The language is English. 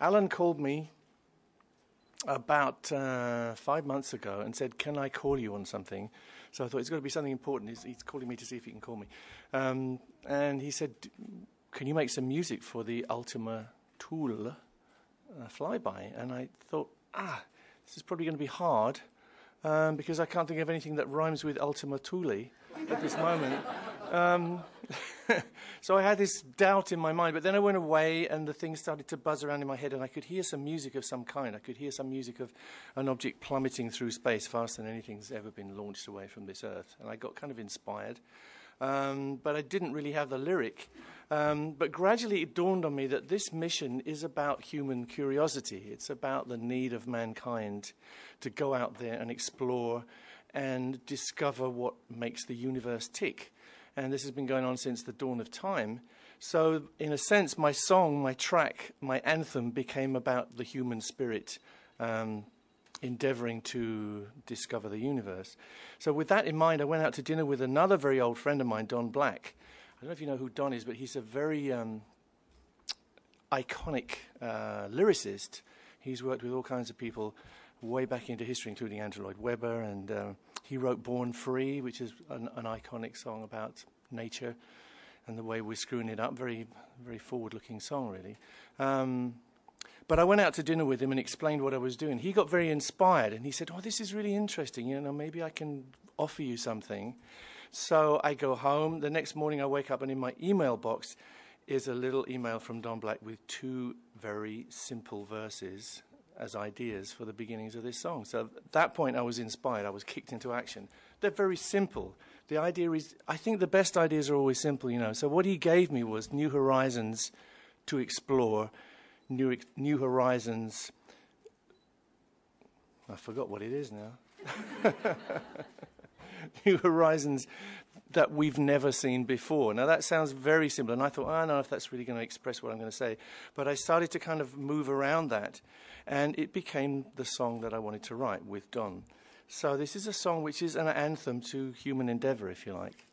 Alan called me about uh, five months ago and said, Can I call you on something? So I thought it's got to be something important. He's, he's, calling me to see if he can call me. Um, and he said, Can you make some music for the Ultima Thule uh, flyby? And I thought, Ah, this is probably going to be hard um, because I can't think of anything that rhymes with Ultima Thule at this moment. Um, so I had this doubt in my mind, but then I went away and the thing started to buzz around in my head, and I could hear some music of some kind. I could hear some music of an object plummeting through space faster than anything's ever been launched away from this Earth. And I got kind of inspired, um, but I didn't really have the lyric. Um, but gradually it dawned on me that this mission is about human curiosity. It's about the need of mankind to go out there and explore and discover what makes the universe tick. And this has been going on since the dawn of time. So, in a sense, my song, my track, my anthem became about the human spirit um, endeavoring to discover the universe. So, with that in mind, I went out to dinner with another very old friend of mine, Don Black. I don't know if you know who Don is, but he's a very um, iconic uh, lyricist. He's worked with all kinds of people way back into history, including Andrew Lloyd Webber, and uh, he wrote Born Free, which is an, an, iconic song about nature and the way we're screwing it up. Very, very forward looking song, really. Um, but I went out to dinner with him and explained what I was doing. He got very inspired and he said, Oh, this is really interesting. You know, maybe I can offer you something. So I go home. The next morning I wake up and in my email box is a little email from Don Black with two very simple verses as ideas for the beginnings of this song. So at that point, I was inspired. I was kicked into action. They're very simple. The idea is, I think the best ideas are always simple, you know. So what he gave me was new horizons to explore, new, new horizons. I forgot what it is now. new horizons that we've never seen before. Now, that sounds very simple, and I thought, I don't know if that's really going to express what I'm going to say. But I started to kind of move around that, and it became the song that I wanted to write with Don. So, this is a song which is an anthem to human endeavor, if you like.